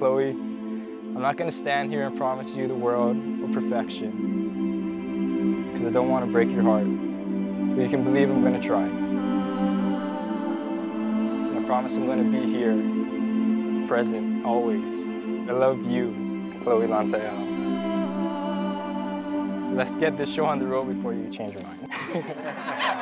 Chloe, I'm not gonna stand here and promise you the world or perfection, because I don't want to break your heart. But you can believe I'm gonna try. And I promise I'm gonna be here, present, always. I love you, Chloe Lantael. So let's get this show on the road before you change your mind.